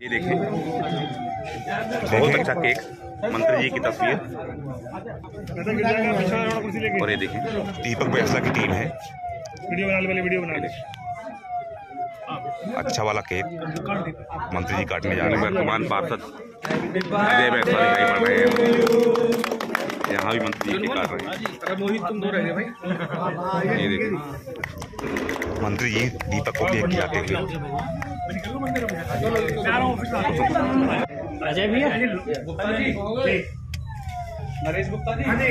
ये देखें बहुत अच्छा केक मंत्री जी की तस्वीर। और ये देखें दीपक बैसला की टीम है। वीडियो बनाने वाले वीडियो बना ले अच्छा वाला केक मंत्री जी काटने जा रहे हैं। वर्तमान पार्षद विजय बैसला दिखाई पड़ रहे हैं। यहाँ भी मंत्री जी काट रहे हैं। मोहित तुम दो रह भाई। ये देखें मंत्री जी दीपक को केक खिलाते हुए। अजय भैया? नरेश गुप्ता जी।